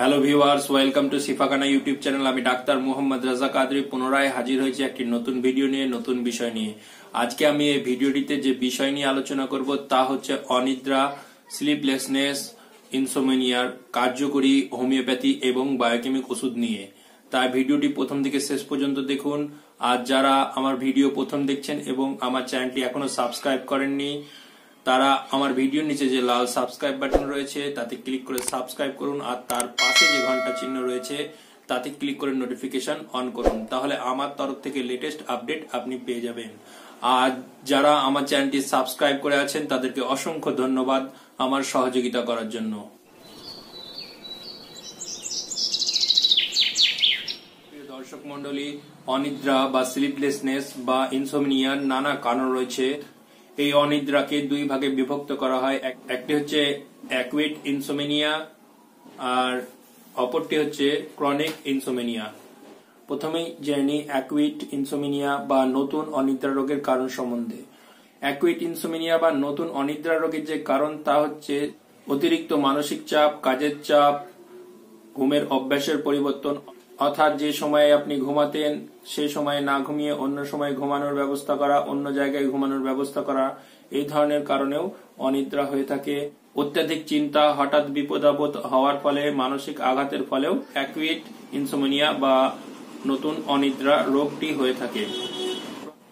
Hello viewers welcome to সিফাকানা YouTube channel আমি doctor Mohammad Raja কাদরি পুনরায় হাজির হয়েছি একটি নতুন ভিডিও নিয়ে, নতুন বিষয় নিয়ে। আজকে আমি এই ভিডিওটিতে যে বিষয় নিয়ে আলোচনা করব তা হচ্ছে অনিদ্রা স্লিপলেসনেস ইনসোমেনিয়ার কার্যকরী হোমিওপ্যাথি এবং বায়োকেমিক ওষুধ নিয়ে। তাই ভিডিওটি প্রথম থেকে শেষ পর্যন্ত দেখুন। আর যারা আমার ভিডিও প্রথম দেখছেন এবং আমার চ্যানেলটি এখনও সাবস্ক্রাইব করেননি তারা আমার ভিডিওর নিচে যে লাল সাবস্ক্রাইব বাটন রয়েছে, তাতে ক্লিক করে সাবস্ক্রাইব করুন আর তার পাশে যে ঘণ্টা চিহ্ন রয়েছে, তাতে ক্লিক করে নোটিফিকেশন অন করুন। তাহলে আমার তরফ থেকে লেটেস্ট আপডেট আপনি পেয়ে যাবেন। আর যারা আমার চ্যানেলটি সাবস্ক্রাইব করে আছেন, তাদেরকে অসংখ্য ধন্যবাদ আমার সহযোগিতা করার জন্য। দর্শক মন্ডলী অনিদ্রা বা স্লিপলেসনেস বা ইনসোমনিয়ার নানা কারণ রয়েছে। এই অনিদ্রাকে দুই ভাগে বিভক্ত করা হয়। এক- একটি হচ্ছে অ্যাকুইট ইনসোমেনিয়া আর অপরটি হচ্ছে ক্রনিক ইনসোমেনিয়া প্রথমেই জেনে অ্যাকুইট ইনসোমেনিয়া বা নতুন অনিদ্রা রোগের কারণ সম্বন্ধে। অ্যাকুইট ইনসোমেনিয়া বা নতুন অনিদ্রা রোগের যে কারণ তা হচ্ছে অতিরিক্ত মানসিক চাপ, কাজের চাপ, ঘুমের অভ্যাসের পরিবর্তন অর্থাৎ যে সময়ে আপনি ঘুমাতেন সেই সময়ে না ঘুমিয়ে অন্য সময় ঘুমানোর ব্যবস্থা করা, অন্য জায়গায় ঘুমানোর ব্যবস্থা করা, এই ধরনের কারণেও অনিদ্রা হয়ে থাকে। অত্যাধিক চিন্তা, হঠাৎ বিপদ আপদ হওয়ার ফলে, মানসিক আঘাতের ফলেও অ্যাকুইট ইনসোমোনিয়া বা নতুন অনিদ্রা রোগটি হয়ে থাকে।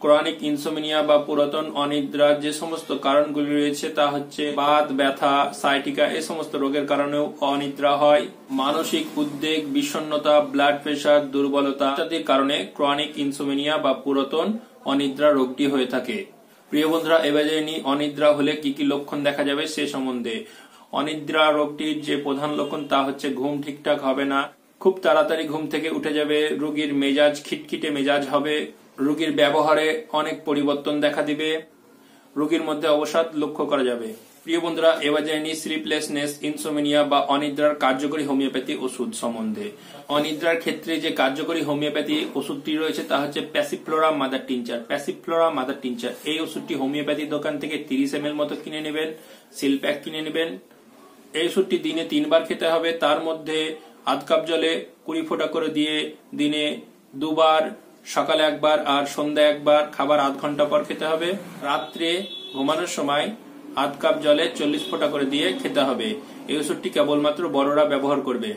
ক্রনিক ইনসোমিনিয়া বা পুরাতন অনিদ্রা যে সমস্ত কারণগুলি রয়েছে তা হচ্ছে বাত, ব্যথা, সাইটিকা এ সমস্ত রোগের কারণেও অনিদ্রা হয়। মানসিক উদ্বেগ, বিষণ্ণতা ব্লাড প্রেশার দুর্বলতা ইত্যাদির কারণে ক্রনিক ইনসোমিনিয়া বা পুরাতন অনিদ্রা রোগটি হয়ে থাকে। প্রিয় বন্ধুরা এবারে জেনে অনিদ্রা হলে কি কি লক্ষণ দেখা যাবে সে সম্বন্ধে। অনিদ্রা রোগটির যে প্রধান লক্ষণ তা হচ্ছে ঘুম ঠিকঠাক হবে না, খুব তাড়াতাড়ি ঘুম থেকে উঠে যাবে, রোগীর মেজাজ খিটখিটে মেজাজ হবে রোগীর ব্যবহারে অনেক পরিবর্তন দেখা দিবে। রোগীর মধ্যে অবসাদ লক্ষ্য করা যাবে। প্রিয় বন্ধুরা এবার জানি স্লিপলেসনেস ইনসোমেনিয়া বা অনিদ্রার কার্যকরী হোমিওপ্যাথি ওষুধ সম্বন্ধে। অনিদ্রার ক্ষেত্রে যে কার্যকরী হোমিওপ্যাথি ওষুধটি রয়েছে, তা হচ্ছে passiflora mother tincture passiflora mother tincture এই ওষুধটি হোমিওপ্যাথি দোকান থেকে তিরিশ এম মতো কিনে নেবেন সিল প্যাক কিনে নেবেন। এই ওষুধটি দিনে তিনবার খেতে হবে, তার মধ্যে আধ কাপ জলে কুড়ি ফোঁটা করে দিয়ে দিনে দুবার সকালে একবার আর সন্ধ্যা একবার খাবার আধ ঘণ্টা পর খেতে হবে। রাত্রে ঘুমানোর সময় আধ কাপ জলে চল্লিশ ফোঁটা করে দিয়ে খেতে হবে। এই ওষুধটি কেবলমাত্র বড়রা ব্যবহার করবে।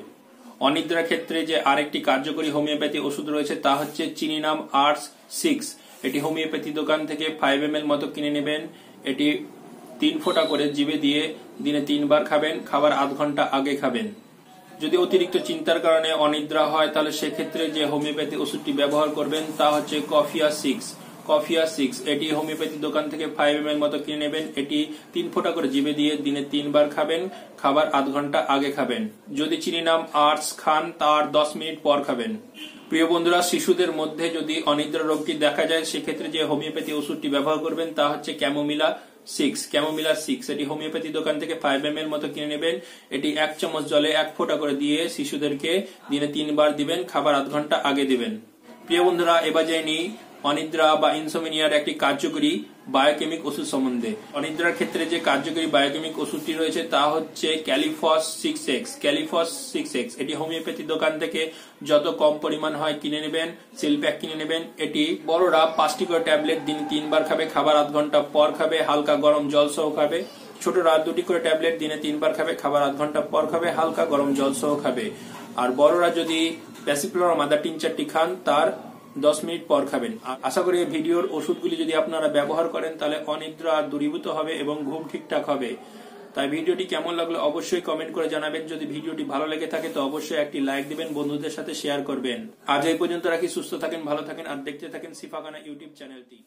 অনিদ্রার ক্ষেত্রে যে আরেকটি কার্যকরী হোমিওপ্যাথি ওষুধ রয়েছে তা হচ্ছে চিনি নাম আর্টস সিক্স। এটি হোমিওপ্যাথি দোকান থেকে ফাইভ এম মতো কিনে নেবেন। এটি তিন ফোঁটা করে জিভে দিয়ে দিনে তিনবার খাবেন। খাবার আধ ঘণ্টা আগে খাবেন। যদি অতিরিক্ত চিন্তার কারণে অনিদ্রা হয়, তাহলে সেক্ষেত্রে যে হোমিওপ্যাথি ওষুধটি ব্যবহার করবেন তা হচ্ছে কফিয়া সিক্স কফিয়া সিক্স এটি হোমিওপ্যাথি দোকান থেকে ফাইভ এম মতো কিনে নেবেন। এটি তিন ফোঁটা করে জিভে দিয়ে দিনে তিনবার খাবেন। খাবার আধ ঘণ্টা আগে খাবেন। যদি চিনি নাম আর্টস খান, তার দশ মিনিট পর খাবেন। প্রিয় বন্ধুরা, শিশুদের মধ্যে যদি অনিদ্রা রোগটি দেখা যায়, সেক্ষেত্রে যে হোমিওপ্যাথি ওষুধটি ব্যবহার করবেন তা হচ্ছে ক্যামোমিলা সিক্স ক্যামোমিলা সিক্স এটি হোমিওপ্যাথি দোকান থেকে ফাইভ এম এর মতো কিনে নেবেন। এটি এক চামচ জলে এক ফোঁটা করে দিয়ে শিশুদেরকে দিনে তিনবার দিবেন, খাবার আধ ঘণ্টা আগে দিবেন। প্রিয় বন্ধুরা এবার যাইনি অনিদ্রা বা ইনসোমিনিয়ার একটি কার্যকরী বায়োকেমিক ওষুধ সম্বন্ধে। অনিদ্রার ক্ষেত্রে যে কার্যকরী বায়োকেমিক ওষুধটি রয়েছে তা হচ্ছে kali phos six X kali phos six X এটি হোমিওপ্যাথি দোকান থেকে যত কম পরিমাণ হয় কিনে নেবেন সিল প্যাক কিনে নেবেন। এটি বড়রা পাঁচটি করে ট্যাবলেট দিন তিনবার খাবে, খাবার আধ ঘণ্টা পর খাবে, হালকা গরম জল সহ খাবে। ছোটরা দুটি করে ট্যাবলেট দিনে তিনবার খাবে, খাবার আধ ঘণ্টা পর খাবে, হালকা গরম জল সহ খাবে। আর বড়রা যদি প্যাসিফ্লোরা মাদার টিনচারটি খান, তার দশ মিনিট পর খাবেন। আশা করি ভিডিওর ওষুধগুলি যদি আপনারা ব্যবহার করেন, তাহলে অনিদ্রা দূরীভূত হবে এবং ঘুম ঠিকঠাক হবে। তাই ভিডিওটি কেমন লাগল অবশ্যই কমেন্ট করে জানাবেন। যদি ভিডিওটি ভালো লেগে থাকে, তো অবশ্যই একটি লাইক দিবেন, বন্ধুদের সাথে শেয়ার করবেন। আজ এই পর্যন্ত রাখি, সুস্থ থাকেন, ভালো থাকেন, আর দেখতে থাকেন সিফাগানা ইউটিউব চ্যানেলটি।